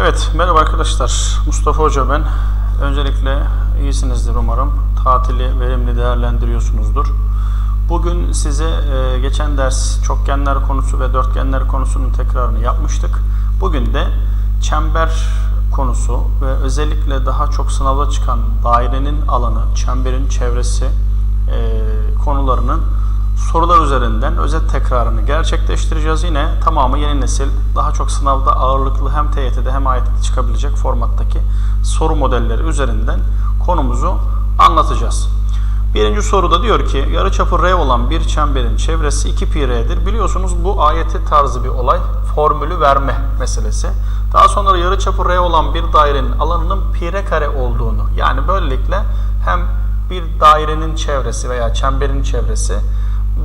Evet, merhaba arkadaşlar. Mustafa Hoca ben. Öncelikle iyisinizdir umarım. Tatili verimli değerlendiriyorsunuzdur. Bugün size e, geçen ders çokgenler konusu ve dörtgenler konusunun tekrarını yapmıştık. Bugün de çember konusu ve özellikle daha çok sınava çıkan dairenin alanı, çemberin çevresi e, konularının sorular üzerinden özet tekrarını gerçekleştireceğiz. Yine tamamı yeni nesil, daha çok sınavda ağırlıklı hem TYT'de hem AYT'de çıkabilecek formattaki soru modelleri üzerinden konumuzu anlatacağız. Birinci soruda diyor ki yarıçapı R olan bir çemberin çevresi 2 pi R'dir. Biliyorsunuz bu ayeti tarzı bir olay. Formülü verme meselesi. Daha sonra yarıçapı R olan bir dairenin alanının pi R kare olduğunu yani böylelikle hem bir dairenin çevresi veya çemberin çevresi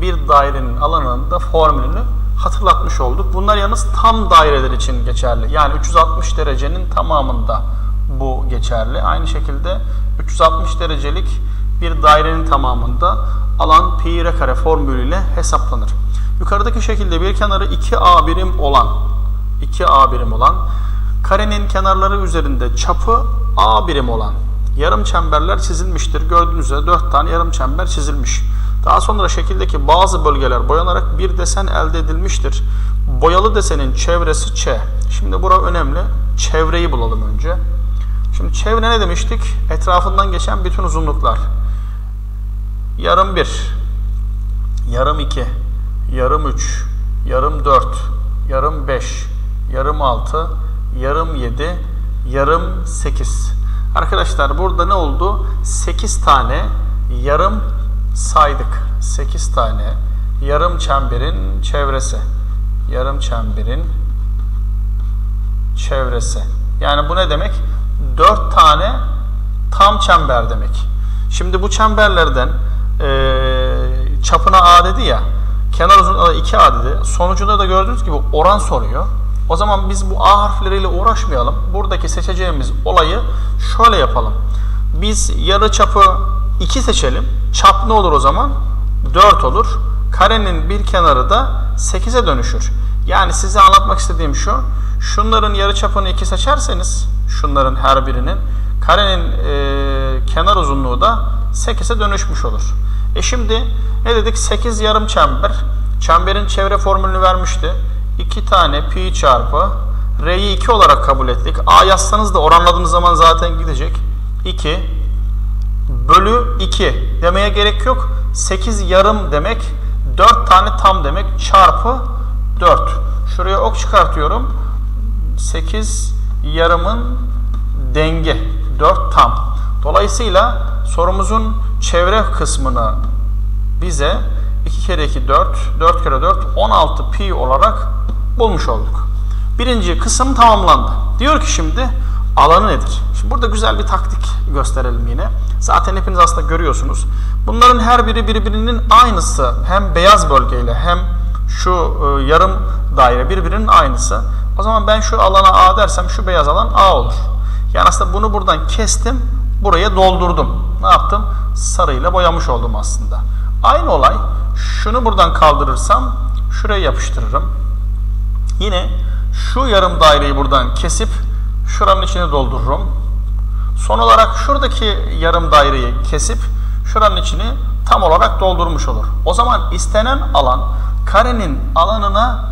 bir dairenin alanının da formülünü hatırlatmış olduk. Bunlar yalnız tam daireler için geçerli. Yani 360 derecenin tamamında bu geçerli. Aynı şekilde 360 derecelik bir dairenin tamamında alan pi r kare formülüyle hesaplanır. Yukarıdaki şekilde bir kenarı 2a birim olan 2a birim olan karenin kenarları üzerinde çapı a birim olan yarım çemberler çizilmiştir. Gördüğünüz üzere 4 tane yarım çember çizilmiş. Daha sonra şekildeki bazı bölgeler boyanarak bir desen elde edilmiştir. Boyalı desenin çevresi Ç. Şimdi bura önemli. Çevreyi bulalım önce. Şimdi çevre ne demiştik? Etrafından geçen bütün uzunluklar. Yarım 1, yarım 2, yarım 3, yarım 4, yarım 5, yarım 6, yarım 7, yarım 8. Arkadaşlar burada ne oldu? 8 tane yarım saydık. 8 tane yarım çemberin çevresi. Yarım çemberin çevresi. Yani bu ne demek? 4 tane tam çember demek. Şimdi bu çemberlerden e, çapına A dedi ya, kenar uzunluğuna da 2A dedi. Sonucunda da gördüğünüz gibi oran soruyor. O zaman biz bu A harfleriyle uğraşmayalım. Buradaki seçeceğimiz olayı şöyle yapalım. Biz yarı çapı 2 seçelim. Çap ne olur o zaman? 4 olur. Karenin bir kenarı da 8'e dönüşür. Yani size anlatmak istediğim şu. Şunların yarı çapını 2 seçerseniz, şunların her birinin karenin e, kenar uzunluğu da 8'e dönüşmüş olur. E şimdi ne dedik? 8 yarım çember. Çemberin çevre formülünü vermişti. 2 tane pi çarpı r'yi 2 olarak kabul ettik. A yazsanız da oranladığınız zaman zaten gidecek. 2 bölü 2 demeye gerek yok. 8 yarım demek 4 tane tam demek çarpı 4. Şuraya ok çıkartıyorum. 8 yarımın denge 4 tam. Dolayısıyla sorumuzun çevre kısmını bize 2 kere 2 4, 4 kere 4 16 pi olarak bulmuş olduk. Birinci kısım tamamlandı. Diyor ki şimdi alanı nedir? Şimdi burada güzel bir taktik gösterelim yine. Zaten hepiniz aslında görüyorsunuz. Bunların her biri birbirinin aynısı. Hem beyaz bölgeyle hem şu e, yarım daire birbirinin aynısı. O zaman ben şu alana A dersem şu beyaz alan A olur. Yani aslında bunu buradan kestim. Buraya doldurdum. Ne yaptım? Sarıyla boyamış oldum aslında. Aynı olay. Şunu buradan kaldırırsam şuraya yapıştırırım. Yine şu yarım daireyi buradan kesip şuranın içine doldururum. Son olarak şuradaki yarım daireyi kesip şuranın içini tam olarak doldurmuş olur. O zaman istenen alan karenin alanına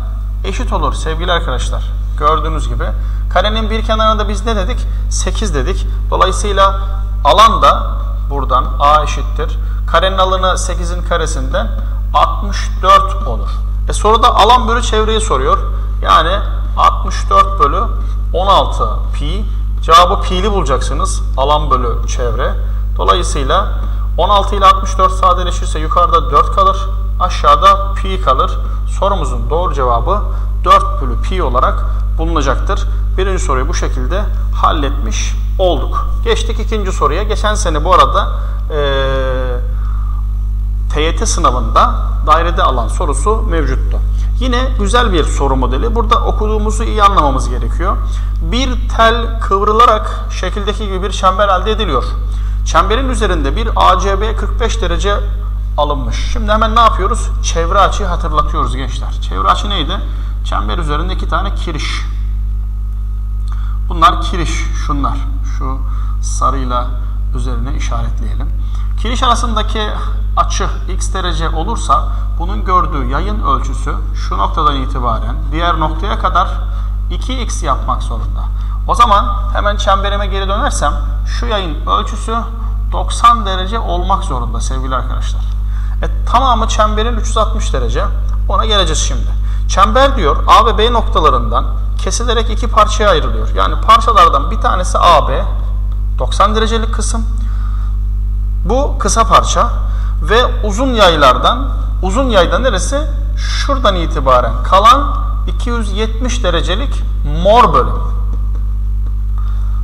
eşit olur sevgili arkadaşlar. Gördüğünüz gibi karenin bir kenarında biz ne dedik? 8 dedik. Dolayısıyla alan da buradan a eşittir. Karenin alanı 8'in karesinden 64 olur. E soruda alan bölü çevreyi soruyor. Yani 64 bölü 16 pi. Cevabı pi'li bulacaksınız. Alan bölü çevre. Dolayısıyla 16 ile 64 sadeleşirse yukarıda 4 kalır. Aşağıda pi kalır. Sorumuzun doğru cevabı 4 bölü pi olarak bulunacaktır. Birinci soruyu bu şekilde halletmiş olduk. Geçtik ikinci soruya. Geçen sene bu arada ee, TYT sınavında dairede alan sorusu mevcuttu. Yine güzel bir soru modeli. Burada okuduğumuzu iyi anlamamız gerekiyor. Bir tel kıvrılarak şekildeki gibi bir çember elde ediliyor. Çemberin üzerinde bir ACB 45 derece alınmış. Şimdi hemen ne yapıyoruz? Çevre açıyı hatırlatıyoruz gençler. Çevre açı neydi? Çember üzerinde iki tane kiriş. Bunlar kiriş, şunlar. Şu sarıyla üzerine işaretleyelim. Kiriş arasındaki açı x derece olursa bunun gördüğü yayın ölçüsü şu noktadan itibaren diğer noktaya kadar 2x yapmak zorunda. O zaman hemen çemberime geri dönersem şu yayın ölçüsü 90 derece olmak zorunda sevgili arkadaşlar. E, tamamı çemberin 360 derece. Ona geleceğiz şimdi. Çember diyor A ve B noktalarından kesilerek iki parçaya ayrılıyor. Yani parçalardan bir tanesi AB 90 derecelik kısım. Bu kısa parça ve uzun yaylardan uzun yayda neresi? Şuradan itibaren kalan 270 derecelik mor bölüm.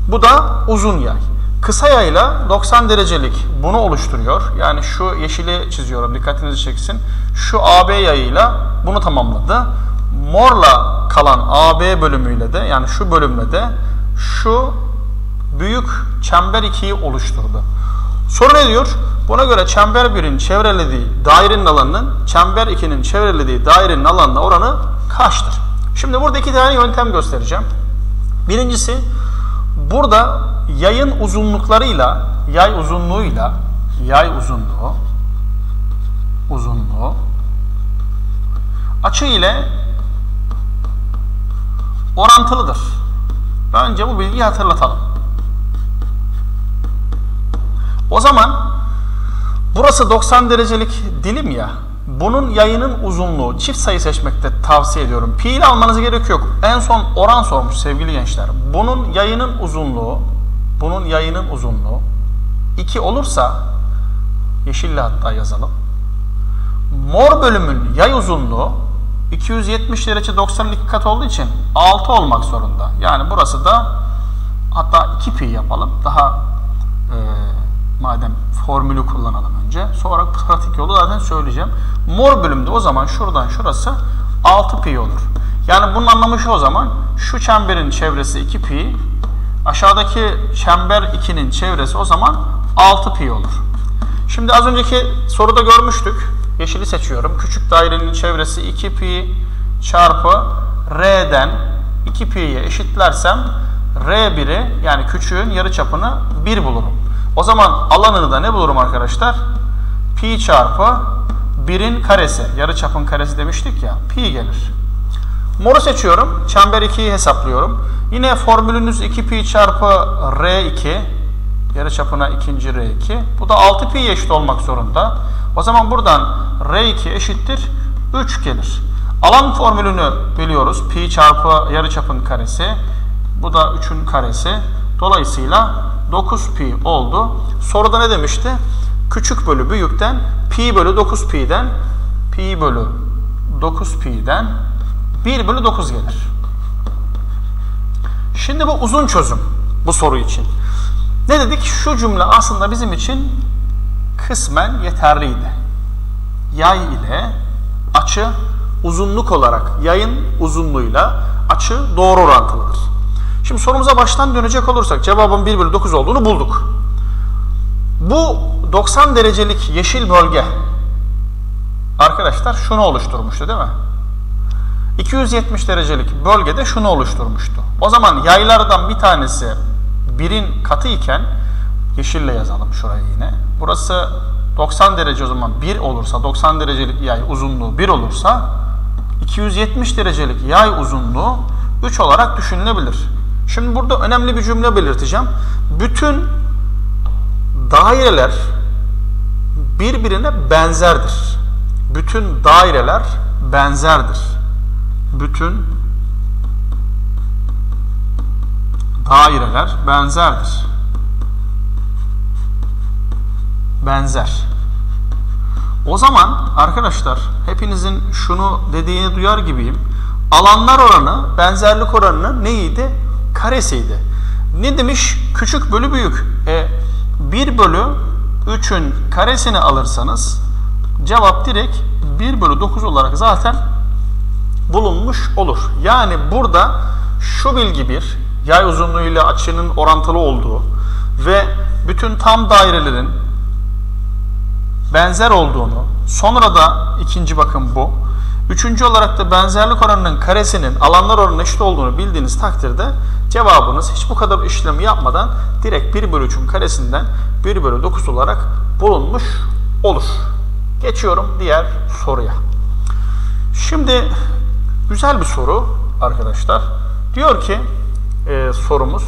Bu da uzun yay. Kısa yayla 90 derecelik bunu oluşturuyor. Yani şu yeşili çiziyorum dikkatinizi çeksin. Şu AB yayıyla bunu tamamladı. Morla kalan AB bölümüyle de yani şu bölümle de şu büyük çember 2'yi oluşturdu. Soru ne diyor? Buna göre çember 1'in çevrelediği dairenin alanının çember 2'nin çevrelediği dairenin alanına oranı kaçtır? Şimdi burada iki tane yöntem göstereceğim. Birincisi burada yayın uzunluklarıyla yay uzunluğuyla yay uzunluğu uzunluğu açı ile orantılıdır. Önce bu bilgiyi hatırlatalım. O zaman burası 90 derecelik dilim ya. Bunun yayının uzunluğu çift sayı seçmekte tavsiye ediyorum. Pi ile almanıza gerek yok. En son oran sormuş sevgili gençler. Bunun yayının uzunluğu bunun yayının uzunluğu 2 olursa yeşille hatta yazalım. Mor bölümün yay uzunluğu 270 derece 92 kat olduğu için 6 olmak zorunda. Yani burası da hatta 2 pi yapalım. Daha e, madem formülü kullanalım önce. Sonra pratik yolu zaten söyleyeceğim. Mor bölümde o zaman şuradan şurası 6 pi olur. Yani bunun anlamı şu o zaman. Şu çemberin çevresi 2 pi. Aşağıdaki çember 2'nin çevresi o zaman 6 pi olur. Şimdi az önceki soruda görmüştük. Yeşili seçiyorum. Küçük dairenin çevresi 2 pi çarpı r'den 2 pi'ye eşitlersem r1'i yani küçüğün yarı çapını 1 bulurum. O zaman alanını da ne bulurum arkadaşlar? Pi çarpı 1'in karesi. Yarı çapın karesi demiştik ya. Pi gelir. Moru seçiyorum. Çember 2'yi hesaplıyorum. Yine formülünüz 2 pi çarpı r2. Yarı çapına ikinci r2. Bu da 6 pi eşit olmak zorunda. O zaman buradan r2 eşittir 3 gelir. Alan formülünü biliyoruz. Pi çarpı yarı çapın karesi. Bu da 3'ün karesi. Dolayısıyla 9 pi oldu. Soruda ne demişti? Küçük bölü büyükten pi bölü 9 pi'den pi bölü 9 pi'den 1 bölü 9 gelir. Şimdi bu uzun çözüm bu soru için. Ne dedik? Şu cümle aslında bizim için kısmen yeterliydi. Yay ile açı uzunluk olarak yayın uzunluğuyla açı doğru orantılıdır. Şimdi sorumuza baştan dönecek olursak cevabın 1 bölü 9 olduğunu bulduk. Bu 90 derecelik yeşil bölge arkadaşlar şunu oluşturmuştu değil mi? 270 derecelik bölgede şunu oluşturmuştu. O zaman yaylardan bir tanesi birin katı iken yeşille yazalım şurayı yine. Burası 90 derece o zaman 1 olursa 90 derecelik yay uzunluğu 1 olursa 270 derecelik yay uzunluğu 3 olarak düşünülebilir. Şimdi burada önemli bir cümle belirteceğim. Bütün daireler birbirine benzerdir. Bütün daireler benzerdir. Bütün daireler benzerdir. Benzer. O zaman arkadaşlar hepinizin şunu dediğini duyar gibiyim. Alanlar oranı benzerlik oranının neydi? Karesiydi. Ne demiş? Küçük bölü büyük. E, 1 bölü 3'ün karesini alırsanız cevap direkt 1 bölü 9 olarak zaten bulunmuş olur. Yani burada şu bilgi bir, yay uzunluğu ile açının orantılı olduğu ve bütün tam dairelerin benzer olduğunu, sonra da ikinci bakın bu, Üçüncü olarak da benzerlik oranının karesinin alanlar oranına eşit olduğunu bildiğiniz takdirde cevabınız hiç bu kadar işlemi yapmadan direkt 1 bölü 3'ün karesinden 1 bölü 9 olarak bulunmuş olur. Geçiyorum diğer soruya. Şimdi güzel bir soru arkadaşlar. Diyor ki e, sorumuz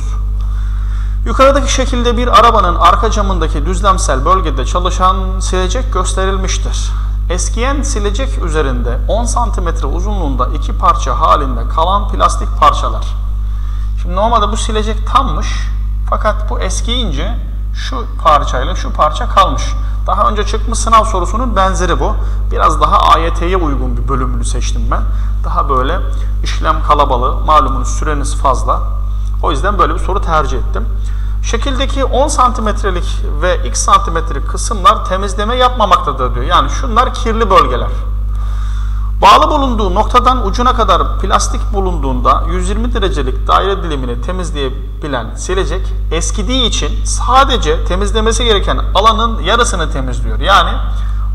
Yukarıdaki şekilde bir arabanın arka camındaki düzlemsel bölgede çalışan silecek gösterilmiştir. Eskiyen silecek üzerinde 10 cm uzunluğunda iki parça halinde kalan plastik parçalar. Şimdi normalde bu silecek tammış fakat bu eskiyince şu parçayla şu parça kalmış. Daha önce çıkmış sınav sorusunun benzeri bu. Biraz daha AYT'ye uygun bir bölümünü seçtim ben. Daha böyle işlem kalabalığı, malumunuz süreniz fazla. O yüzden böyle bir soru tercih ettim. Şekildeki 10 santimetrelik ve x santimetrelik kısımlar temizleme yapmamaktadır diyor. Yani şunlar kirli bölgeler. Bağlı bulunduğu noktadan ucuna kadar plastik bulunduğunda 120 derecelik daire dilimini temizleyebilen silecek eskidiği için sadece temizlemesi gereken alanın yarısını temizliyor. Yani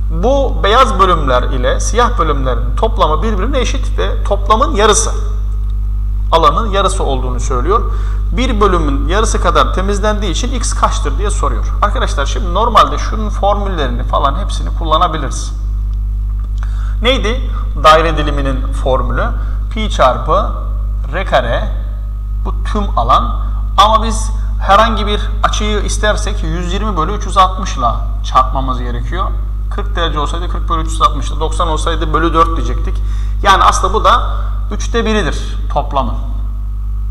bu beyaz bölümler ile siyah bölümlerin toplamı birbirine eşit ve toplamın yarısı alanın yarısı olduğunu söylüyor. Bir bölümün yarısı kadar temizlendiği için x kaçtır diye soruyor. Arkadaşlar şimdi normalde şunun formüllerini falan hepsini kullanabiliriz. Neydi? Daire diliminin formülü pi çarpı r kare bu tüm alan ama biz herhangi bir açıyı istersek 120 bölü 360 ile çarpmamız gerekiyor. 40 derece olsaydı 40 bölü 360 90 olsaydı bölü 4 diyecektik. Yani aslında bu da 3'te 1'idir toplamı.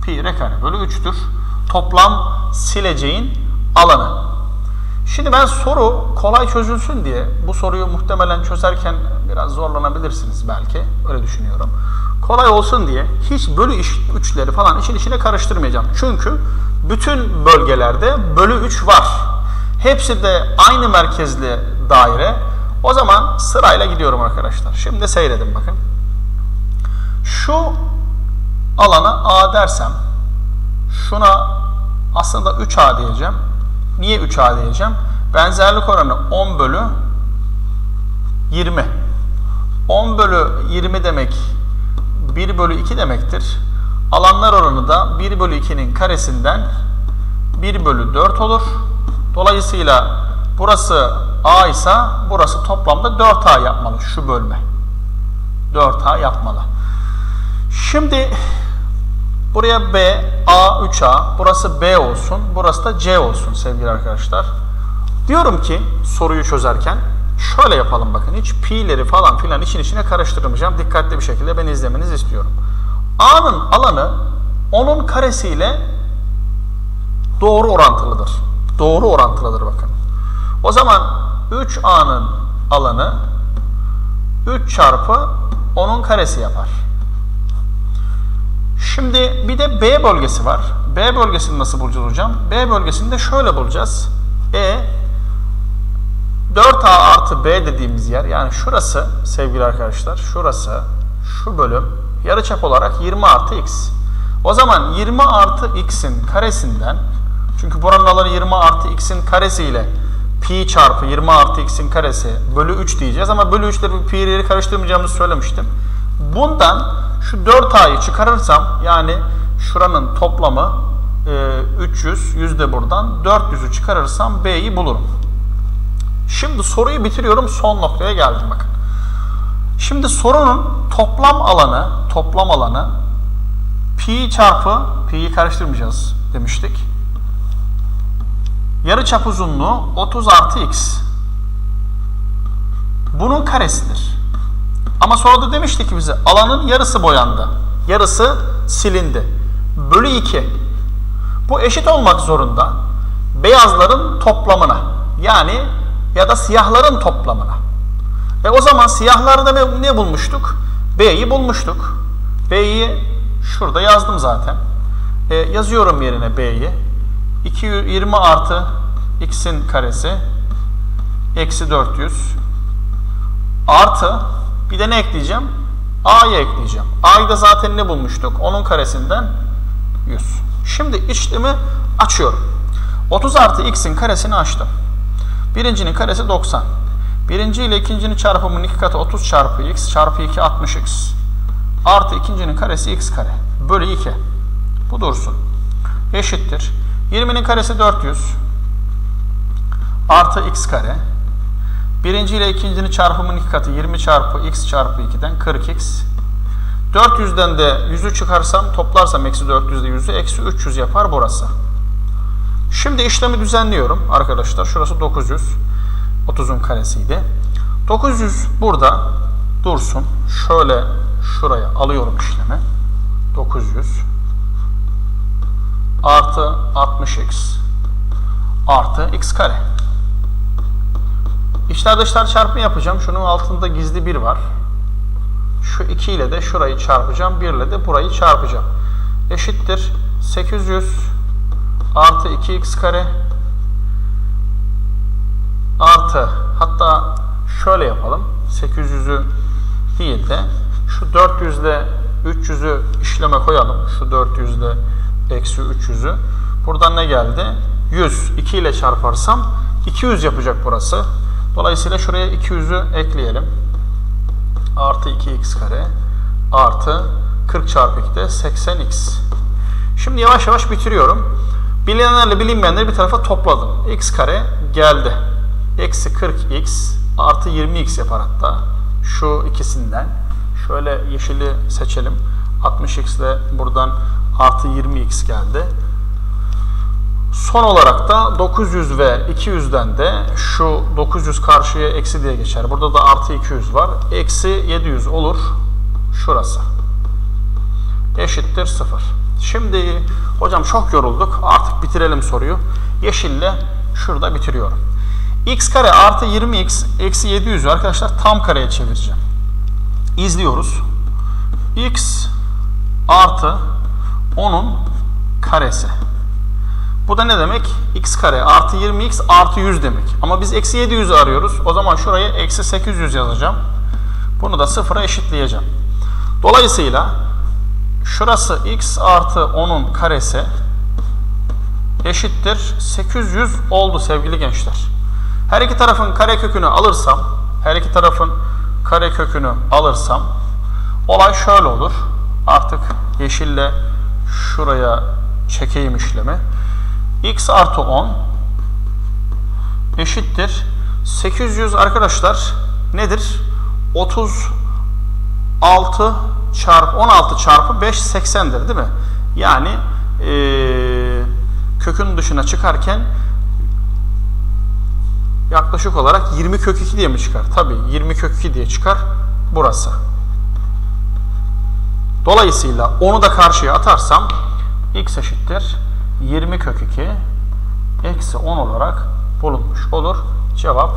Pi r kare bölü 3'tür. Toplam sileceğin alanı. Şimdi ben soru kolay çözülsün diye bu soruyu muhtemelen çözerken biraz zorlanabilirsiniz belki. Öyle düşünüyorum. Kolay olsun diye hiç bölü üçleri falan için içine karıştırmayacağım. Çünkü bütün bölgelerde bölü 3 var. Hepsi de aynı merkezli daire. O zaman sırayla gidiyorum arkadaşlar. Şimdi seyredin bakın. Şu alana A dersem şuna aslında 3A diyeceğim. Niye 3A diyeceğim? Benzerlik oranı 10 bölü 20. 10 bölü 20 demek 1 bölü 2 demektir. Alanlar oranı da 1 bölü 2'nin karesinden 1 bölü 4 olur. Dolayısıyla burası A ise burası toplamda 4A yapmalı şu bölme. 4A yapmalı. Şimdi buraya B, A, 3A, burası B olsun, burası da C olsun sevgili arkadaşlar. Diyorum ki soruyu çözerken şöyle yapalım bakın. Hiç pi'leri falan filan için içine karıştırmayacağım. Dikkatli bir şekilde ben izlemenizi istiyorum. A'nın alanı onun karesiyle doğru orantılıdır. Doğru orantılıdır bakın. O zaman 3A'nın alanı 3 çarpı onun karesi yapar. Şimdi bir de B bölgesi var. B bölgesini nasıl bulacağız hocam? B bölgesini de şöyle bulacağız. E 4A artı B dediğimiz yer yani şurası sevgili arkadaşlar şurası şu bölüm yarıçap olarak 20 artı x. O zaman 20 artı x'in karesinden çünkü buranın alanı 20 artı x'in karesiyle pi çarpı 20 artı x'in karesi bölü 3 diyeceğiz ama bölü 3 ile pi'leri karıştırmayacağımızı söylemiştim. Bundan şu 4a'yı çıkarırsam yani şuranın toplamı e, 300, yüzde buradan 400'ü çıkarırsam b'yi bulurum. Şimdi soruyu bitiriyorum son noktaya geldim bakın. Şimdi sorunun toplam alanı, toplam alanı pi çarpı pi'yi karıştırmayacağız demiştik. Yarı çap uzunluğu 30 artı x. Bunun karesidir. Ama sonra da demiştik ki bize alanın yarısı boyandı. Yarısı silindi. Bölü 2. Bu eşit olmak zorunda. Beyazların toplamına. Yani ya da siyahların toplamına. E o zaman siyahlarda ne, ne bulmuştuk? B'yi bulmuştuk. B'yi şurada yazdım zaten. E, yazıyorum yerine B'yi. 220 artı x'in karesi eksi 400 artı bir de ne ekleyeceğim? A'yı ekleyeceğim. A'yı da zaten ne bulmuştuk? Onun karesinden 100. Şimdi işlemi açıyorum. 30 artı x'in karesini açtım. Birincinin karesi 90. Birinci ile ikincinin çarpımının iki katı 30 çarpı x çarpı 2 60x. Artı ikincinin karesi x kare. Bölü 2. Bu dursun. Eşittir. 20'nin karesi 400. Artı x kare. Birinci ile ikincinin çarpımının iki katı 20 çarpı x çarpı 2'den 40x. 400'den de 100'ü çıkarsam toplarsam eksi 400'de 100'ü eksi 300 yapar burası. Şimdi işlemi düzenliyorum arkadaşlar. Şurası 900. 30'un karesiydi. 900 burada dursun. Şöyle şuraya alıyorum işlemi. 900 artı 60x artı x kare. İçler dışlar çarpımı yapacağım. Şunun altında gizli 1 var. Şu 2 ile de şurayı çarpacağım. 1 ile de burayı çarpacağım. Eşittir 800 artı 2x kare artı hatta şöyle yapalım. 800'ü değil de şu 400 ile 300'ü işleme koyalım. Şu 400 ile eksi 300'ü. Buradan ne geldi? 100. 2 ile çarparsam 200 yapacak burası. Dolayısıyla şuraya 200'ü ekleyelim. Artı 2x kare artı 40 çarpı 2 de 80x. Şimdi yavaş yavaş bitiriyorum. Bilinenlerle bilinmeyenleri bir tarafa topladım. x kare geldi. Eksi 40x artı 20x yapar hatta. Şu ikisinden. Şöyle yeşili seçelim. 60x ile buradan artı 20x geldi. Son olarak da 900 ve 200'den de şu 900 karşıya eksi diye geçer. Burada da artı 200 var. Eksi 700 olur. Şurası. Eşittir 0. Şimdi hocam çok yorulduk. Artık bitirelim soruyu. Yeşille şurada bitiriyorum. x kare artı 20x eksi 700'ü arkadaşlar tam kareye çevireceğim. İzliyoruz. x artı 10'un karesi. Bu da ne demek? x kare artı 20x artı 100 demek. Ama biz eksi 700 arıyoruz. O zaman şuraya eksi 800 yazacağım. Bunu da sıfıra eşitleyeceğim. Dolayısıyla şurası x artı 10'un karesi eşittir 800 oldu sevgili gençler. Her iki tarafın kare kökünü alırsam, her iki tarafın kare kökünü alırsam olay şöyle olur. Artık yeşille şuraya çekeyim işlemi x artı 10 eşittir 800 arkadaşlar nedir? 36 çarpı 16 çarpı 5 80'dir değil mi? Yani ee, kökün dışına çıkarken yaklaşık olarak 20 kök 2 diye mi çıkar? Tabii 20 kök 2 diye çıkar burası. Dolayısıyla onu da karşıya atarsam x eşittir 20 kök 2 eksi 10 olarak bulunmuş olur. Cevap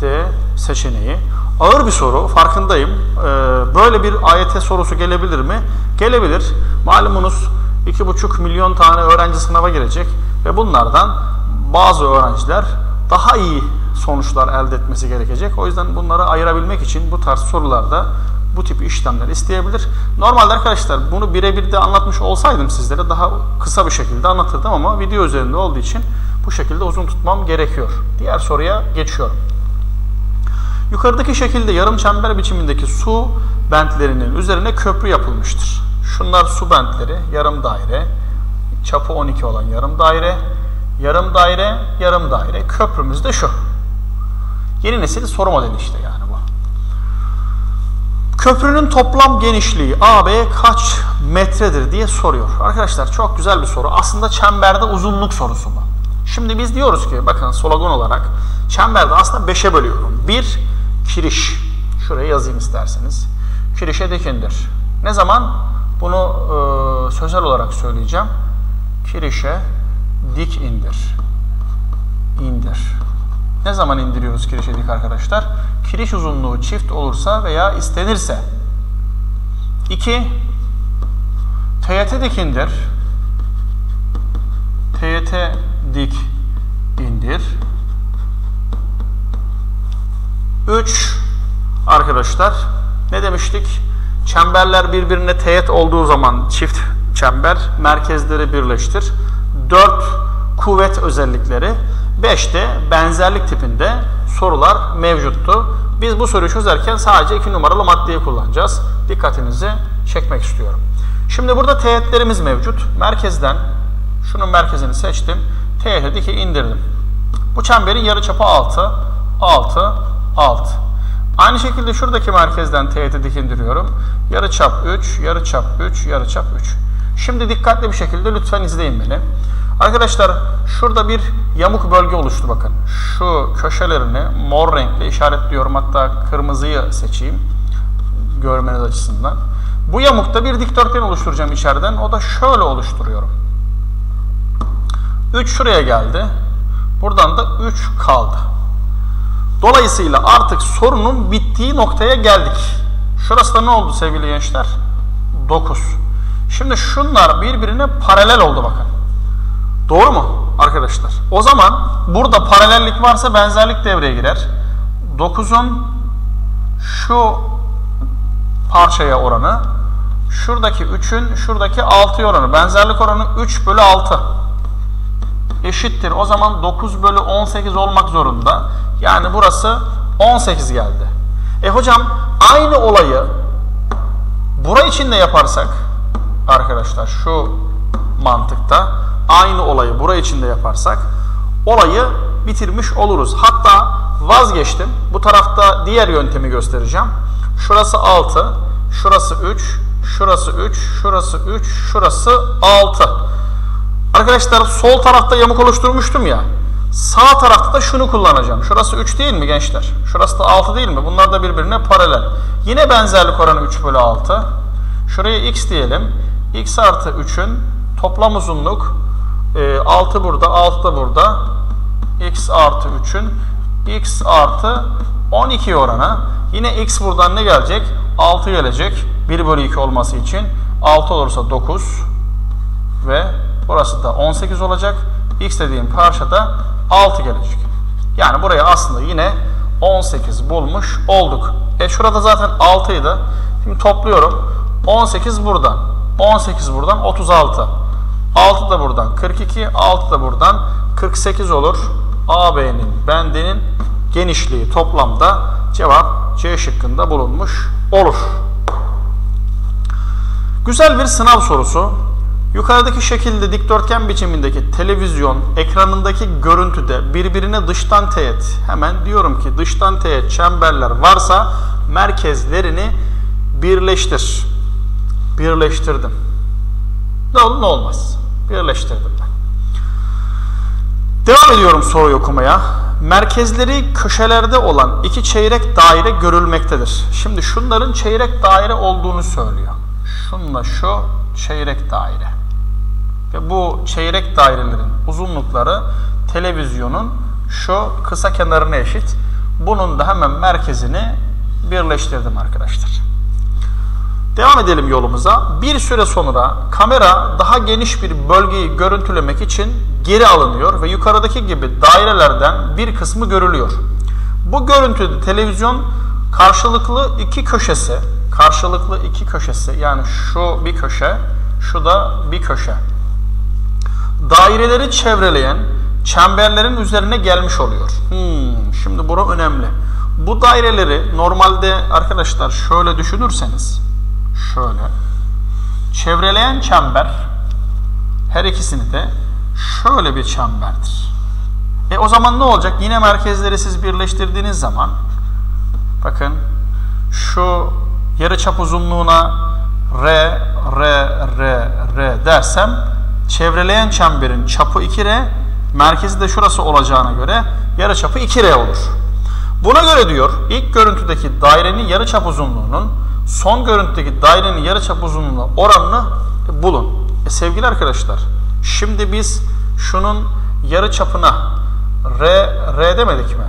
D seçeneği. Ağır bir soru farkındayım. Ee, böyle bir AYT sorusu gelebilir mi? Gelebilir. Malumunuz 2,5 milyon tane öğrenci sınava girecek ve bunlardan bazı öğrenciler daha iyi sonuçlar elde etmesi gerekecek. O yüzden bunları ayırabilmek için bu tarz sorularda bu tip işlemler isteyebilir. Normalde arkadaşlar bunu birebir de anlatmış olsaydım sizlere daha kısa bir şekilde anlatırdım ama video üzerinde olduğu için bu şekilde uzun tutmam gerekiyor. Diğer soruya geçiyorum. Yukarıdaki şekilde yarım çember biçimindeki su bentlerinin üzerine köprü yapılmıştır. Şunlar su bentleri, yarım daire, çapı 12 olan yarım daire, yarım daire, yarım daire. Köprümüz de şu. Yeni nesil soru modeli işte yani. Köprünün toplam genişliği AB kaç metredir diye soruyor. Arkadaşlar çok güzel bir soru. Aslında çemberde uzunluk sorusu bu. Şimdi biz diyoruz ki bakın slogan olarak çemberde aslında 5'e bölüyorum. Bir kiriş. Şuraya yazayım isterseniz. Kirişe dik indir. Ne zaman? Bunu e, sözel olarak söyleyeceğim. Kirişe dik indir. İndir. Ne zaman indiriyoruz kirişe dik arkadaşlar? Kiriş uzunluğu çift olursa veya istenirse. 2. TYT dik indir. TYT dik indir. 3. Arkadaşlar ne demiştik? Çemberler birbirine teğet olduğu zaman çift çember merkezleri birleştir. 4 kuvvet özellikleri 5'te benzerlik tipinde sorular mevcuttu. Biz bu soruyu çözerken sadece 2 numaralı maddeyi kullanacağız. Dikkatinizi çekmek istiyorum. Şimdi burada teğetlerimiz mevcut. Merkezden şunun merkezini seçtim. Teğete diki indirdim. Bu çemberin yarıçapı 6. 6, 6. Aynı şekilde şuradaki merkezden teğete dik indiriyorum. Yarıçap 3, yarıçap 3, yarıçap 3. Şimdi dikkatli bir şekilde lütfen izleyin beni. Arkadaşlar şurada bir yamuk bölge oluştu bakın. Şu köşelerini mor renkle işaretliyorum. Hatta kırmızıyı seçeyim görmeniz açısından. Bu yamukta bir dikdörtgen oluşturacağım içeriden. O da şöyle oluşturuyorum. 3 şuraya geldi. Buradan da 3 kaldı. Dolayısıyla artık sorunun bittiği noktaya geldik. Şurası da ne oldu sevgili gençler? 9. Şimdi şunlar birbirine paralel oldu bakın. Doğru mu arkadaşlar? O zaman burada paralellik varsa benzerlik devreye girer. 9'un şu parçaya oranı, şuradaki 3'ün şuradaki 6'ya oranı. Benzerlik oranı 3 bölü 6 eşittir. O zaman 9 bölü 18 olmak zorunda. Yani burası 18 geldi. E hocam aynı olayı bura için de yaparsak arkadaşlar şu mantıkta aynı olayı bura için de yaparsak olayı bitirmiş oluruz. Hatta vazgeçtim. Bu tarafta diğer yöntemi göstereceğim. Şurası 6, şurası 3, şurası 3, şurası 3, şurası 6. Arkadaşlar sol tarafta yamuk oluşturmuştum ya. Sağ tarafta da şunu kullanacağım. Şurası 3 değil mi gençler? Şurası da 6 değil mi? Bunlar da birbirine paralel. Yine benzerlik oranı 3 bölü 6. Şuraya x diyelim. x artı 3'ün toplam uzunluk 6 e, burada, 6 da burada. x artı 3'ün x artı 12 oranı. Yine x buradan ne gelecek? 6 gelecek. 1 bölü 2 olması için. 6 olursa 9 ve burası da 18 olacak. x dediğim parçada 6 gelecek. Yani buraya aslında yine 18 bulmuş olduk. E şurada zaten 6 idi. Şimdi topluyorum. 18 buradan. 18 buradan 36. 6 da buradan 42. 6 da buradan 48 olur. AB'nin bendinin genişliği toplamda cevap C şıkkında bulunmuş olur. Güzel bir sınav sorusu. Yukarıdaki şekilde dikdörtgen biçimindeki televizyon ekranındaki görüntüde birbirine dıştan teğet, hemen diyorum ki dıştan teğet çemberler varsa merkezlerini birleştir. Birleştirdim. Ne olur ne olmaz. Birleştirdim ben. Devam ediyorum soruyu okumaya. Merkezleri köşelerde olan iki çeyrek daire görülmektedir. Şimdi şunların çeyrek daire olduğunu söylüyor. Şunla şu çeyrek daire. Ve bu çeyrek dairelerin uzunlukları televizyonun şu kısa kenarına eşit. Bunun da hemen merkezini birleştirdim arkadaşlar. Devam edelim yolumuza. Bir süre sonra kamera daha geniş bir bölgeyi görüntülemek için geri alınıyor ve yukarıdaki gibi dairelerden bir kısmı görülüyor. Bu görüntüde televizyon karşılıklı iki köşesi, karşılıklı iki köşesi yani şu bir köşe, şu da bir köşe. Daireleri çevreleyen çemberlerin üzerine gelmiş oluyor. Hmm, şimdi bura önemli. Bu daireleri normalde arkadaşlar şöyle düşünürseniz şöyle çevreleyen çember her ikisini de şöyle bir çemberdir. E o zaman ne olacak? Yine merkezleri siz birleştirdiğiniz zaman bakın şu yarı çap uzunluğuna R, R, R, R dersem çevreleyen çemberin çapı 2R, merkezi de şurası olacağına göre yarı çapı 2R olur. Buna göre diyor ilk görüntüdeki dairenin yarı çap uzunluğunun son görüntüdeki dairenin yarı çap uzunluğuna oranını bulun. E sevgili arkadaşlar şimdi biz şunun yarı çapına R, R demedik mi?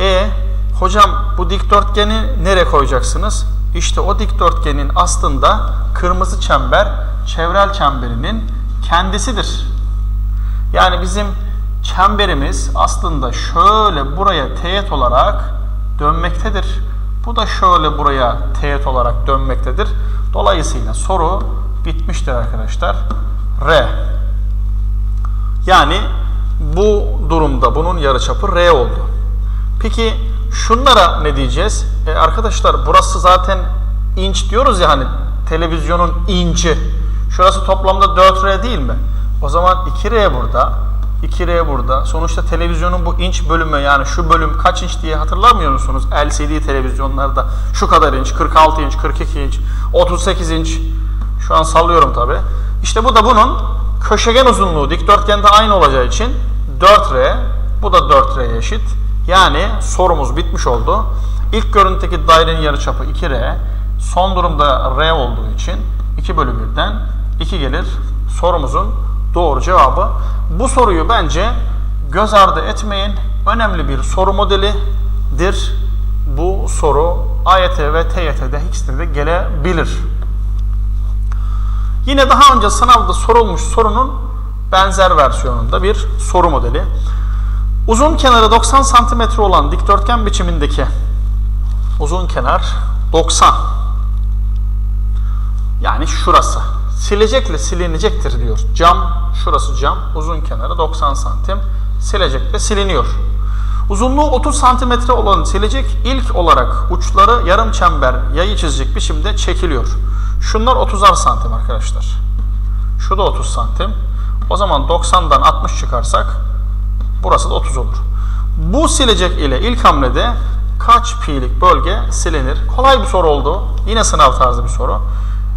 E hocam bu dikdörtgeni nereye koyacaksınız? İşte o dikdörtgenin aslında kırmızı çember çevrel çemberinin kendisidir. Yani bizim çemberimiz aslında şöyle buraya teğet olarak dönmektedir. Bu da şöyle buraya teğet olarak dönmektedir. Dolayısıyla soru bitmiştir arkadaşlar. R. Yani bu durumda bunun yarıçapı R oldu. Peki şunlara ne diyeceğiz? E arkadaşlar burası zaten inç diyoruz ya hani televizyonun inci. Şurası toplamda 4R değil mi? O zaman 2R burada, 2R burada. Sonuçta televizyonun bu inç bölümü yani şu bölüm kaç inç diye hatırlamıyor musunuz? LCD televizyonlarda şu kadar inç, 46 inç, 42 inç, 38 inç. Şu an sallıyorum tabi. İşte bu da bunun köşegen uzunluğu dikdörtgende aynı olacağı için 4R. Bu da 4R'ye eşit. Yani sorumuz bitmiş oldu. İlk görüntüdeki dairenin yarıçapı 2R. Son durumda R olduğu için 2 bölü 1'den 2 gelir. Sorumuzun doğru cevabı. Bu soruyu bence göz ardı etmeyin. Önemli bir soru modelidir. Bu soru AYT ve TYT'de ikisinde de gelebilir. Yine daha önce sınavda sorulmuş sorunun benzer versiyonunda bir soru modeli. Uzun kenarı 90 cm olan dikdörtgen biçimindeki uzun kenar 90 yani şurası silecekle silinecektir diyor. Cam şurası cam uzun kenarı 90 santim silecekle siliniyor. Uzunluğu 30 santimetre olan silecek ilk olarak uçları yarım çember yayı çizecek biçimde çekiliyor. Şunlar 30'ar santim arkadaşlar. Şu da 30 santim. O zaman 90'dan 60 çıkarsak burası da 30 olur. Bu silecek ile ilk hamlede kaç pi'lik bölge silinir? Kolay bir soru oldu. Yine sınav tarzı bir soru.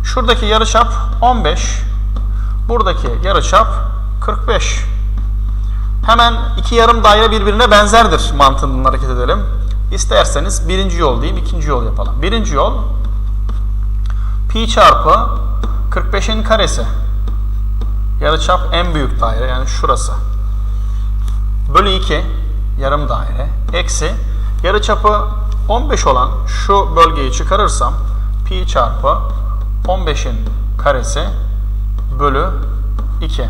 Şuradaki yarıçap 15. Buradaki yarıçap 45. Hemen iki yarım daire birbirine benzerdir mantığından hareket edelim. İsterseniz birinci yol diyeyim, ikinci yol yapalım. Birinci yol pi çarpı 45'in karesi. Yarıçap en büyük daire yani şurası. Bölü 2 yarım daire. Eksi yarıçapı 15 olan şu bölgeyi çıkarırsam pi çarpı 15'in karesi bölü 2.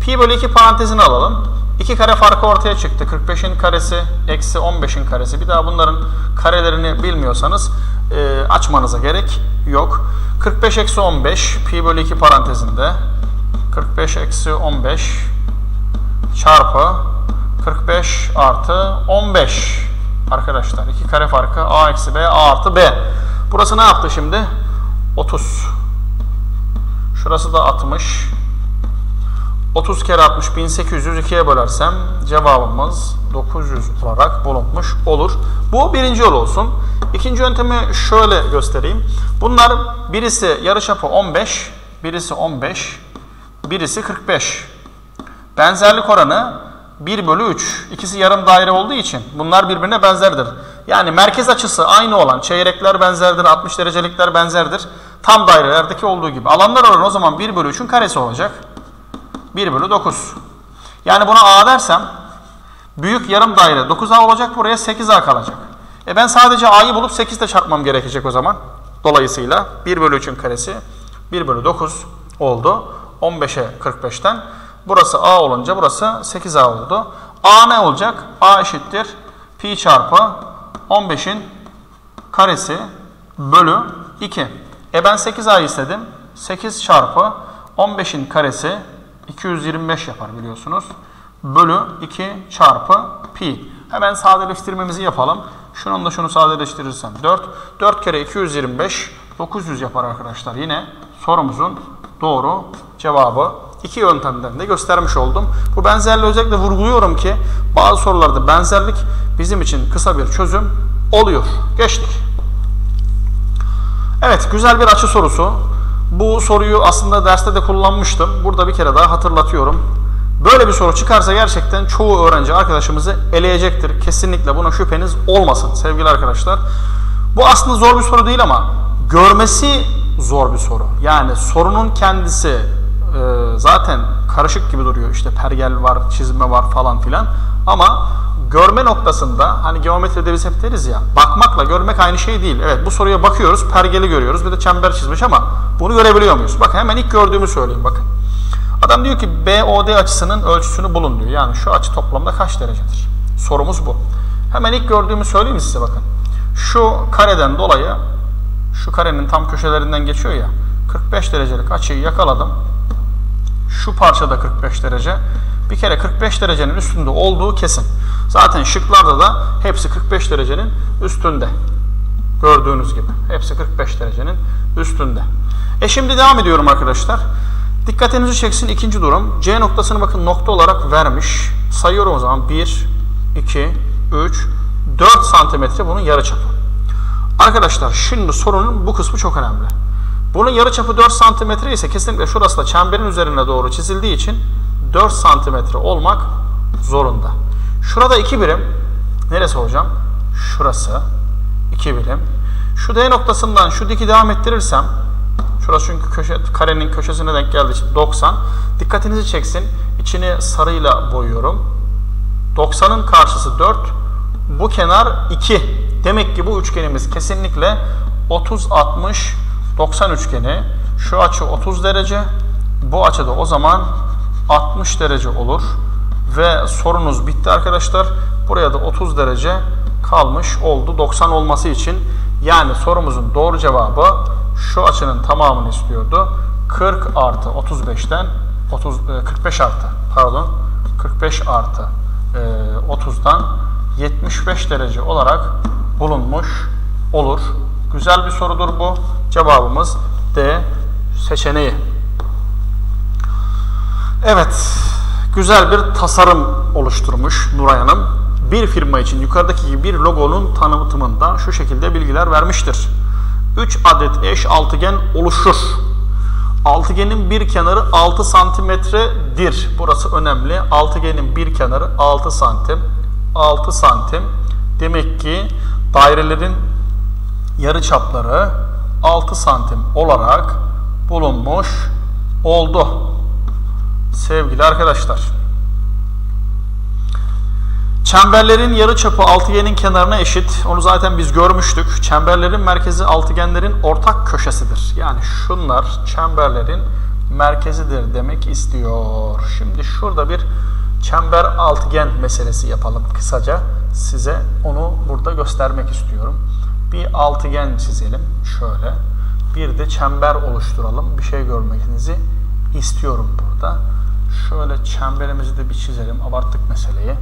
Pi bölü 2 parantezini alalım. 2 kare farkı ortaya çıktı. 45'in karesi eksi 15'in karesi. Bir daha bunların karelerini bilmiyorsanız e, açmanıza gerek yok. 45 eksi 15 pi bölü 2 parantezinde 45 eksi 15 çarpı 45 artı 15 arkadaşlar. 2 kare farkı a eksi b a artı b. Burası ne yaptı şimdi? 30. Şurası da 60. 30 kere 60 1800 ikiye bölersem cevabımız 900 olarak bulunmuş olur. Bu birinci yol olsun. İkinci yöntemi şöyle göstereyim. Bunlar birisi yarıçapı 15, birisi 15, birisi 45. Benzerlik oranı 1 bölü 3. İkisi yarım daire olduğu için bunlar birbirine benzerdir. Yani merkez açısı aynı olan çeyrekler benzerdir, 60 derecelikler benzerdir. Tam dairelerdeki olduğu gibi. Alanlar oranı o zaman 1 bölü 3'ün karesi olacak. 1 bölü 9. Yani buna A dersem büyük yarım daire 9A olacak buraya 8A kalacak. E ben sadece A'yı bulup 8 ile çarpmam gerekecek o zaman. Dolayısıyla 1 bölü 3'ün karesi 1 bölü 9 oldu. 15'e 45'ten. Burası A olunca burası 8A oldu. A ne olacak? A eşittir pi çarpı 15'in karesi bölü 2. E ben 8A istedim. 8 çarpı 15'in karesi 225 yapar biliyorsunuz. Bölü 2 çarpı pi. Hemen sadeleştirmemizi yapalım. Şunun da şunu sadeleştirirsem 4. 4 kere 225 900 yapar arkadaşlar. Yine sorumuzun doğru cevabı iki yöntemden de göstermiş oldum. Bu benzerliği özellikle vurguluyorum ki bazı sorularda benzerlik bizim için kısa bir çözüm oluyor. Geçtik. Evet güzel bir açı sorusu. Bu soruyu aslında derste de kullanmıştım. Burada bir kere daha hatırlatıyorum. Böyle bir soru çıkarsa gerçekten çoğu öğrenci arkadaşımızı eleyecektir. Kesinlikle buna şüpheniz olmasın sevgili arkadaşlar. Bu aslında zor bir soru değil ama görmesi zor bir soru. Yani sorunun kendisi e, zaten karışık gibi duruyor. İşte pergel var, çizme var falan filan. Ama görme noktasında hani geometride biz hep deriz ya bakmakla görmek aynı şey değil. Evet bu soruya bakıyoruz, pergeli görüyoruz bir de çember çizmiş ama bunu görebiliyor muyuz? Bakın hemen ilk gördüğümü söyleyeyim bakın. Adam diyor ki BOD açısının ölçüsünü bulun diyor. Yani şu açı toplamda kaç derecedir? Sorumuz bu. Hemen ilk gördüğümü söyleyeyim size bakın. Şu kareden dolayı şu karenin tam köşelerinden geçiyor ya 45 derecelik açıyı yakaladım. Şu parçada 45 derece. bir kere 45 derecenin üstünde olduğu kesin. Zaten şıklarda da hepsi 45 derecenin üstünde. Gördüğünüz gibi. Hepsi 45 derecenin üstünde. E şimdi devam ediyorum arkadaşlar. Dikkatinizi çeksin ikinci durum. C noktasını bakın nokta olarak vermiş. Sayıyorum o zaman. 1, 2, 3, 4 santimetre bunun yarıçapı. Arkadaşlar şimdi sorunun bu kısmı çok önemli. Bunun yarıçapı 4 santimetre ise kesinlikle şurası da çemberin üzerine doğru çizildiği için 4 santimetre olmak zorunda. Şurada 2 birim. Neresi hocam? Şurası 2 birim. Şu D noktasından şu diki devam ettirirsem şurası çünkü köşe, karenin köşesine denk geldiği için 90. Dikkatinizi çeksin. İçini sarıyla boyuyorum. 90'ın karşısı 4. Bu kenar 2. Demek ki bu üçgenimiz kesinlikle 30 60 90 üçgeni. Şu açı 30 derece. Bu açı da o zaman 60 derece olur. Ve sorunuz bitti arkadaşlar. Buraya da 30 derece kalmış oldu 90 olması için. Yani sorumuzun doğru cevabı şu açının tamamını istiyordu. 40 artı 35'ten 30 45 artı pardon 45 artı e, 30'dan 75 derece olarak bulunmuş olur. Güzel bir sorudur bu. Cevabımız D seçeneği. Evet, güzel bir tasarım oluşturmuş Nuray Hanım. Bir firma için yukarıdaki gibi bir logonun tanıtımında şu şekilde bilgiler vermiştir. 3 adet eş altıgen oluşur. Altıgenin bir kenarı 6 santimetredir. Burası önemli. Altıgenin bir kenarı 6 santim. 6 santim. Demek ki dairelerin yarı çapları 6 santim olarak bulunmuş oldu. Sevgili arkadaşlar. Çemberlerin yarıçapı altıgenin kenarına eşit. Onu zaten biz görmüştük. Çemberlerin merkezi altıgenlerin ortak köşesidir. Yani şunlar çemberlerin merkezidir demek istiyor. Şimdi şurada bir çember altıgen meselesi yapalım kısaca. Size onu burada göstermek istiyorum. Bir altıgen çizelim şöyle. Bir de çember oluşturalım. Bir şey görmenizi istiyorum burada. Şöyle çemberimizi de bir çizelim. Abarttık meseleyi.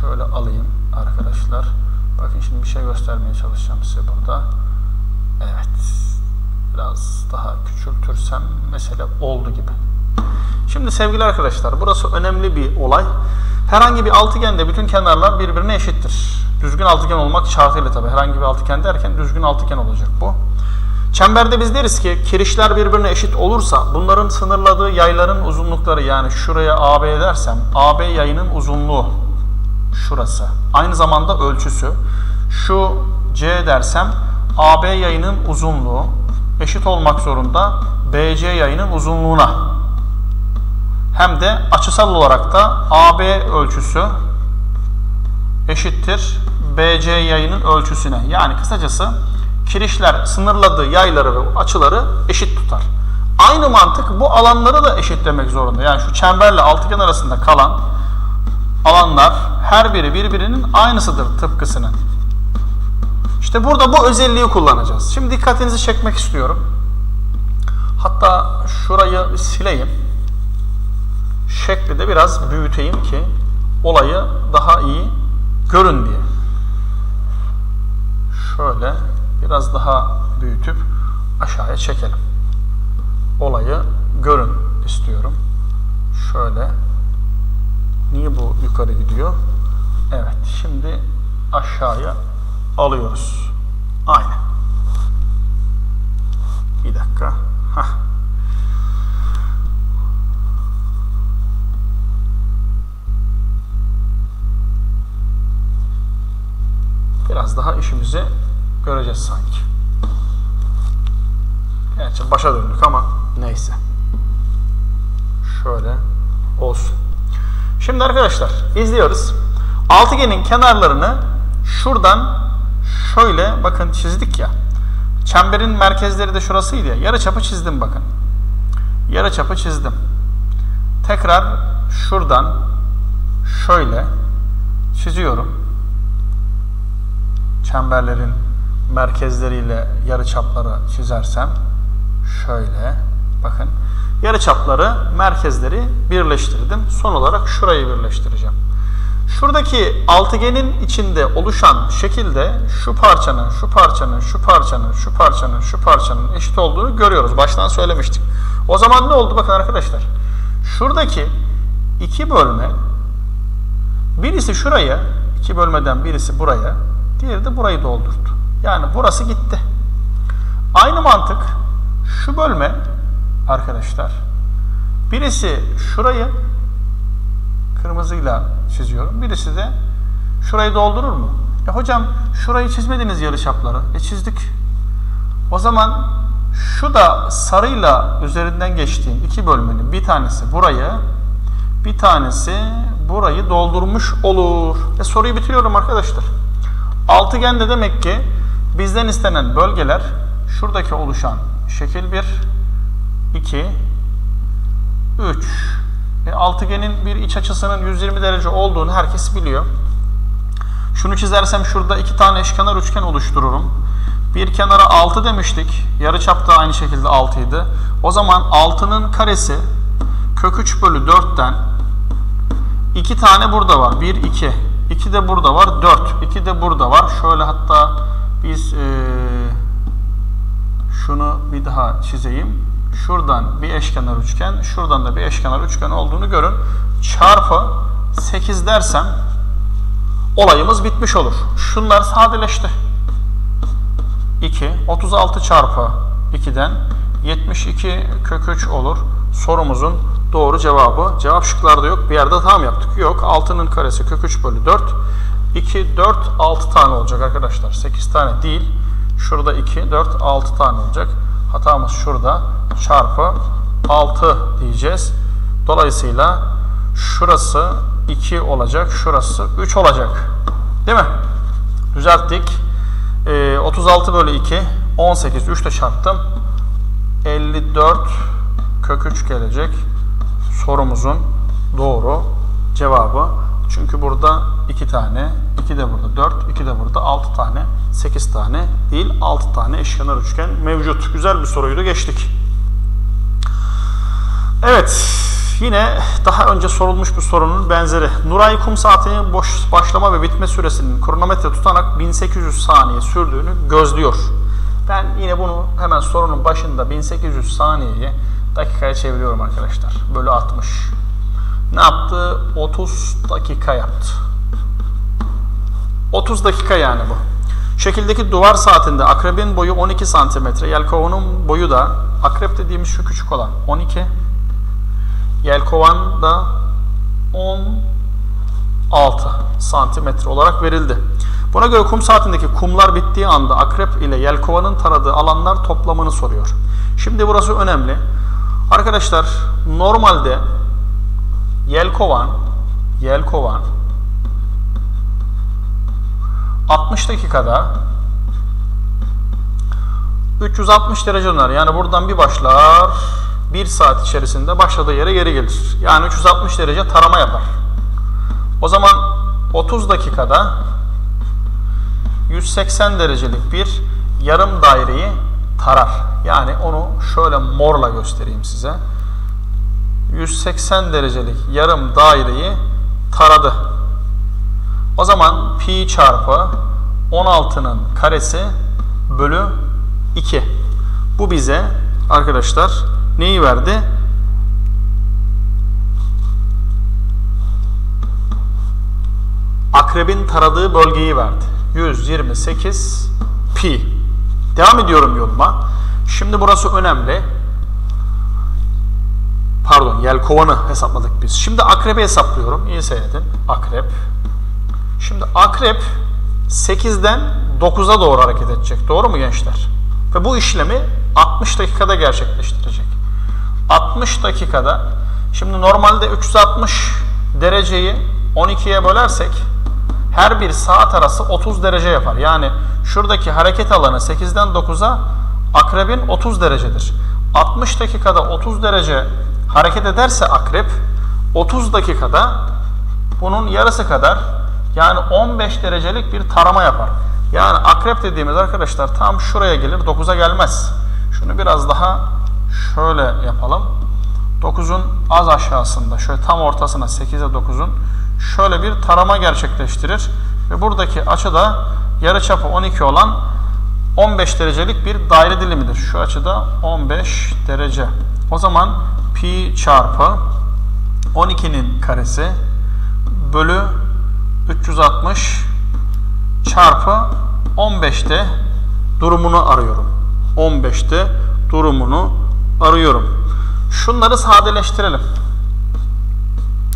Şöyle alayım arkadaşlar. Bakın şimdi bir şey göstermeye çalışacağım size burada. Evet. Biraz daha küçültürsem mesele oldu gibi. Şimdi sevgili arkadaşlar burası önemli bir olay. Herhangi bir altıgende bütün kenarlar birbirine eşittir. Düzgün altıgen olmak şartıyla tabi. Herhangi bir altıgen derken düzgün altıgen olacak bu. Çemberde biz deriz ki kirişler birbirine eşit olursa bunların sınırladığı yayların uzunlukları yani şuraya AB dersem AB yayının uzunluğu şurası. Aynı zamanda ölçüsü. Şu C dersem AB yayının uzunluğu eşit olmak zorunda BC yayının uzunluğuna. Hem de açısal olarak da AB ölçüsü eşittir BC yayının ölçüsüne. Yani kısacası kirişler sınırladığı yayları ve açıları eşit tutar. Aynı mantık bu alanları da eşitlemek zorunda. Yani şu çemberle altıgen arasında kalan alanlar her biri birbirinin aynısıdır tıpkısının. İşte burada bu özelliği kullanacağız. Şimdi dikkatinizi çekmek istiyorum. Hatta şurayı sileyim. Şekli de biraz büyüteyim ki olayı daha iyi görün diye. Şöyle biraz daha büyütüp aşağıya çekelim. Olayı görün istiyorum. Şöyle. Niye bu yukarı gidiyor? Evet. Şimdi aşağıya alıyoruz. Aynen. Bir dakika. Hah. Biraz daha işimizi göreceğiz sanki. Gerçi başa döndük ama neyse. Şöyle olsun. Şimdi arkadaşlar izliyoruz. Altıgenin kenarlarını şuradan şöyle bakın çizdik ya. Çemberin merkezleri de şurasıydı ya. Yarı çapı çizdim bakın. Yarı çapı çizdim. Tekrar şuradan şöyle çiziyorum. Çemberlerin merkezleriyle yarı çapları çizersem şöyle bakın yarıçapları, merkezleri birleştirdim. Son olarak şurayı birleştireceğim. Şuradaki altıgenin içinde oluşan şekilde şu parçanın, şu parçanın, şu parçanın, şu parçanın, şu parçanın eşit olduğunu görüyoruz. Baştan söylemiştik. O zaman ne oldu bakın arkadaşlar. Şuradaki iki bölme birisi şuraya, iki bölmeden birisi buraya, diğeri de burayı doldurdu. Yani burası gitti. Aynı mantık şu bölme arkadaşlar. Birisi şurayı kırmızıyla çiziyorum. Birisi de şurayı doldurur mu? E hocam şurayı çizmediniz yarıçapları. E çizdik. O zaman şu da sarıyla üzerinden geçtiğim iki bölmenin bir tanesi burayı, bir tanesi burayı doldurmuş olur. E soruyu bitiriyorum arkadaşlar. Altıgende demek ki bizden istenen bölgeler şuradaki oluşan şekil 1, 2, 3. E, altıgenin bir iç açısının 120 derece olduğunu herkes biliyor. Şunu çizersem şurada iki tane eşkenar üçgen oluştururum. Bir kenara 6 demiştik. Yarıçap da aynı şekilde 6 idi. O zaman 6'nın karesi kök 3 bölü 4'ten 2 tane burada var. 1, 2. 2 de burada var. 4. 2 de burada var. Şöyle hatta biz ee, şunu bir daha çizeyim. Şuradan bir eşkenar üçgen, şuradan da bir eşkenar üçgen olduğunu görün. Çarpı 8 dersem olayımız bitmiş olur. Şunlar sadeleşti. 2, 36 çarpı 2'den 72 kök 3 olur. Sorumuzun doğru cevabı. Cevap şıklarda yok. Bir yerde tam yaptık. Yok. 6'nın karesi kök 3 bölü 4. 2, 4, 6 tane olacak arkadaşlar. 8 tane değil. Şurada 2, 4, 6 tane olacak. Hatamız şurada. Çarpı 6 diyeceğiz. Dolayısıyla şurası 2 olacak. Şurası 3 olacak. Değil mi? Düzelttik. Ee, 36 bölü 2. 18. 3 ile çarptım. 54 kök 3 gelecek. Sorumuzun doğru cevabı. Çünkü burada 2 tane, 2 de burada 4, 2 de burada 6 tane, 8 tane değil 6 tane eşkenar üçgen mevcut. Güzel bir soruydu geçtik. Evet, yine daha önce sorulmuş bir sorunun benzeri. Nuray kum saatinin boş başlama ve bitme süresinin kronometre tutanak 1800 saniye sürdüğünü gözlüyor. Ben yine bunu hemen sorunun başında 1800 saniyeyi dakikaya çeviriyorum arkadaşlar. Bölü 60. Ne yaptı? 30 dakika yaptı. 30 dakika yani bu. Şekildeki duvar saatinde akrebin boyu 12 santimetre, yelkovanın boyu da akrep dediğimiz şu küçük olan 12, yelkovan da 16 santimetre olarak verildi. Buna göre kum saatindeki kumlar bittiği anda akrep ile yelkovanın taradığı alanlar toplamını soruyor. Şimdi burası önemli. Arkadaşlar normalde yelkovan yelkovan 60 dakikada 360 derece döner. Yani buradan bir başlar 1 saat içerisinde başladığı yere geri gelir. Yani 360 derece tarama yapar. O zaman 30 dakikada 180 derecelik bir yarım daireyi tarar. Yani onu şöyle morla göstereyim size. 180 derecelik yarım daireyi taradı. O zaman pi çarpı 16'nın karesi bölü 2. Bu bize arkadaşlar neyi verdi? Akrebin taradığı bölgeyi verdi. 128 pi. Devam ediyorum yoluma. Şimdi burası önemli. Pardon yelkovanı hesapladık biz. Şimdi akrebi hesaplıyorum. İyi seyredin. Akrep. Şimdi akrep 8'den 9'a doğru hareket edecek. Doğru mu gençler? Ve bu işlemi 60 dakikada gerçekleştirecek. 60 dakikada şimdi normalde 360 dereceyi 12'ye bölersek her bir saat arası 30 derece yapar. Yani şuradaki hareket alanı 8'den 9'a akrebin 30 derecedir. 60 dakikada 30 derece hareket ederse akrep 30 dakikada bunun yarısı kadar yani 15 derecelik bir tarama yapar. Yani akrep dediğimiz arkadaşlar tam şuraya gelir 9'a gelmez. Şunu biraz daha şöyle yapalım. 9'un az aşağısında şöyle tam ortasına 8'e 9'un şöyle bir tarama gerçekleştirir. Ve buradaki açıda yarıçapı 12 olan 15 derecelik bir daire dilimidir. Şu açıda 15 derece. O zaman pi çarpı 12'nin karesi bölü 360 çarpı 15'te durumunu arıyorum. 15'te durumunu arıyorum. Şunları sadeleştirelim.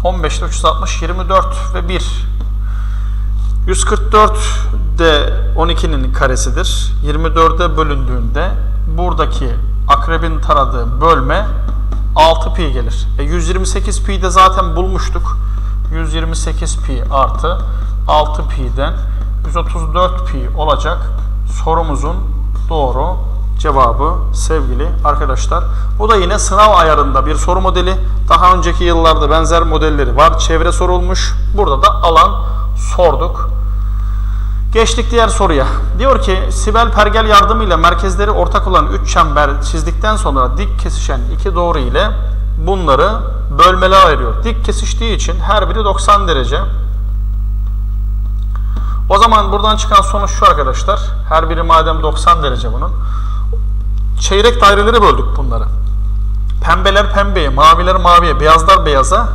15'te 360, 24 ve 1. 144 de 12'nin karesidir. 24'e bölündüğünde buradaki akrebin taradığı bölme 6 pi gelir. E 128 pi de zaten bulmuştuk. 128 pi artı 6 pi'den 134 pi olacak sorumuzun doğru cevabı sevgili arkadaşlar. Bu da yine sınav ayarında bir soru modeli. Daha önceki yıllarda benzer modelleri var. Çevre sorulmuş. Burada da alan sorduk. Geçtik diğer soruya. Diyor ki Sibel pergel yardımıyla merkezleri ortak olan 3 çember çizdikten sonra dik kesişen iki doğru ile bunları bölmeli ayırıyor. Dik kesiştiği için her biri 90 derece. O zaman buradan çıkan sonuç şu arkadaşlar. Her biri madem 90 derece bunun. Çeyrek dairelere böldük bunları. Pembeler pembeye, maviler maviye, beyazlar beyaza,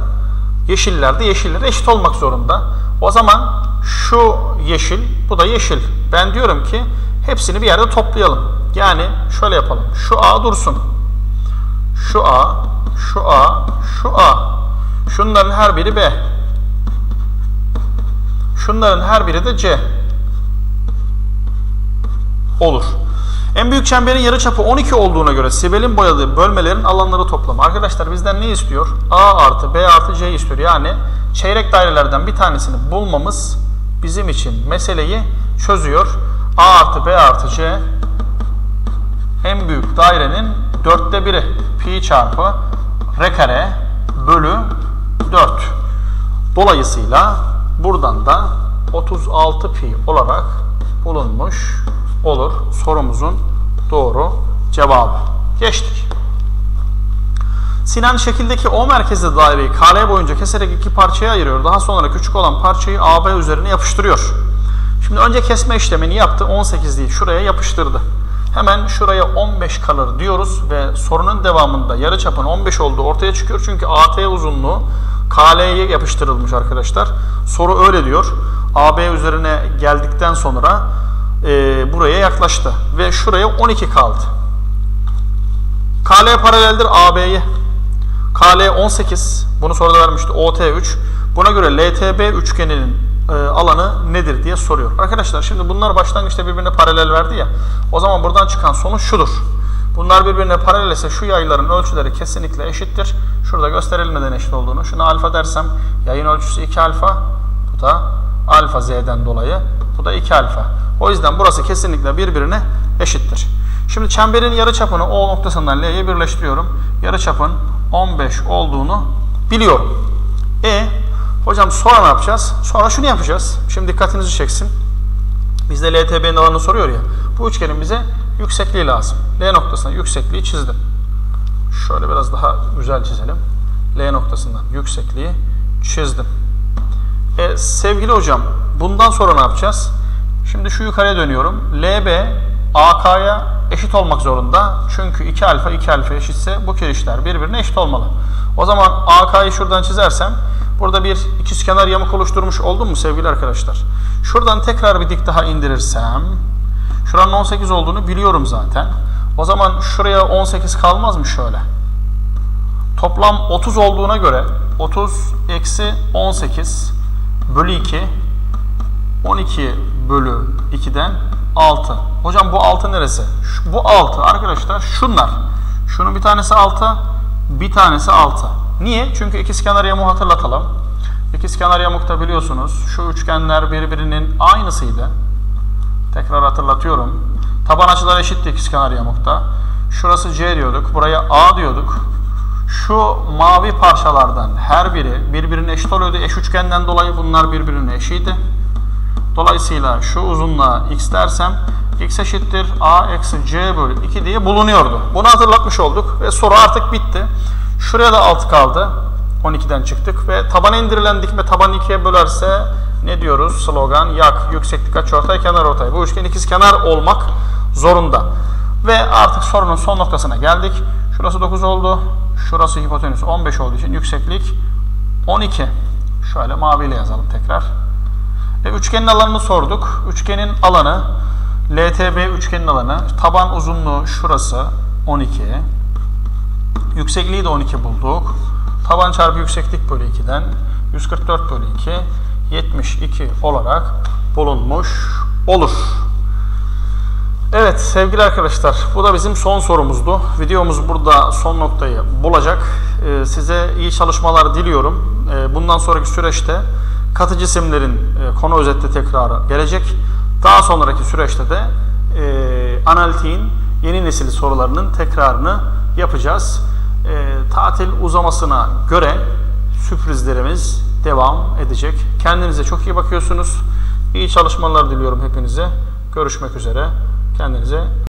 yeşiller de yeşillere eşit olmak zorunda. O zaman şu yeşil, bu da yeşil. Ben diyorum ki hepsini bir yerde toplayalım. Yani şöyle yapalım. Şu A dursun. Şu A, şu A, şu A. Şunların her biri B. Şunların her biri de C. Olur. En büyük çemberin yarıçapı 12 olduğuna göre Sibel'in boyadığı bölmelerin alanları toplamı. Arkadaşlar bizden ne istiyor? A artı B artı C istiyor. Yani çeyrek dairelerden bir tanesini bulmamız bizim için meseleyi çözüyor. A artı B artı C en büyük dairenin dörtte biri pi çarpı r kare bölü 4. Dolayısıyla buradan da 36 pi olarak bulunmuş olur sorumuzun doğru cevabı. Geçtik. Sinan şekildeki O merkezli daireyi KL boyunca keserek iki parçaya ayırıyor. Daha sonra küçük olan parçayı AB üzerine yapıştırıyor. Şimdi önce kesme işlemini yaptı. 18'liği şuraya yapıştırdı. Hemen şuraya 15 kalır diyoruz ve sorunun devamında yarıçapın 15 olduğu ortaya çıkıyor. Çünkü AT uzunluğu KL'ye yapıştırılmış arkadaşlar. Soru öyle diyor. AB üzerine geldikten sonra e, buraya yaklaştı. Ve şuraya 12 kaldı. KL paraleldir AB'ye. KL 18. Bunu soruda vermişti. OT 3. Buna göre LTB üçgeninin e, alanı nedir diye soruyor. Arkadaşlar şimdi bunlar başlangıçta birbirine paralel verdi ya. O zaman buradan çıkan sonuç şudur. Bunlar birbirine paralel ise şu yayların ölçüleri kesinlikle eşittir. Şurada gösterilmeden eşit olduğunu. Şuna alfa dersem yayın ölçüsü 2 alfa. Bu da alfa z'den dolayı. Bu da 2 alfa. O yüzden burası kesinlikle birbirine eşittir. Şimdi çemberin yarıçapını O noktasından L'ye birleştiriyorum. Yarıçapın 15 olduğunu biliyorum. E hocam sonra ne yapacağız? Sonra şunu yapacağız. Şimdi dikkatinizi çeksin. Bizde LTB'nin alanını soruyor ya. Bu üçgenin bize yüksekliği lazım. L noktasına yüksekliği çizdim. Şöyle biraz daha güzel çizelim. L noktasından yüksekliği çizdim. E, sevgili hocam bundan sonra ne yapacağız? Şimdi şu yukarıya dönüyorum. LB AK'ya eşit olmak zorunda. Çünkü 2 alfa 2 alfa eşitse bu kirişler birbirine eşit olmalı. O zaman AK'yı şuradan çizersem burada bir ikizkenar yamuk oluşturmuş oldum mu sevgili arkadaşlar? Şuradan tekrar bir dik daha indirirsem şuranın 18 olduğunu biliyorum zaten. O zaman şuraya 18 kalmaz mı şöyle? Toplam 30 olduğuna göre 30 eksi 18 bölü 2 12 bölü 2'den 6. Hocam bu 6 neresi? Şu, bu 6 arkadaşlar şunlar. Şunun bir tanesi 6, bir tanesi 6. Niye? Çünkü ikizkenar yamuğu hatırlatalım. İkizkenar yamukta biliyorsunuz şu üçgenler birbirinin aynısıydı. Tekrar hatırlatıyorum. Taban açılar eşitti ikizkenar yamukta. Şurası C diyorduk. Buraya A diyorduk. Şu mavi parçalardan her biri birbirine eşit oluyordu. Eş üçgenden dolayı bunlar birbirine eşiydi. Dolayısıyla şu uzunluğa x dersem x eşittir a eksi c bölü 2 diye bulunuyordu. Bunu hatırlatmış olduk ve soru artık bitti. Şuraya da 6 kaldı. 12'den çıktık ve tabana indirilen dikme tabanı ikiye bölerse ne diyoruz? Slogan yak, yükseklik açıortay, kenar ortay. Bu üçgen ikiz kenar olmak zorunda. Ve artık sorunun son noktasına geldik. Şurası 9 oldu. Şurası hipotenüs 15 olduğu için yükseklik 12. Şöyle maviyle yazalım tekrar. E, üçgenin alanını sorduk. Üçgenin alanı LTB üçgenin alanı. Taban uzunluğu şurası 12. Yüksekliği de 12 bulduk. Taban çarpı yükseklik bölü 2'den 144 bölü 2 72 olarak bulunmuş olur. Evet sevgili arkadaşlar bu da bizim son sorumuzdu. Videomuz burada son noktayı bulacak. Ee, size iyi çalışmalar diliyorum. Ee, bundan sonraki süreçte katı cisimlerin e, konu özetle tekrarı gelecek. Daha sonraki süreçte de e, analitiğin yeni nesil sorularının tekrarını yapacağız. E, tatil uzamasına göre sürprizlerimiz devam edecek. Kendinize çok iyi bakıyorsunuz. İyi çalışmalar diliyorum hepinize. Görüşmek üzere. Kendinize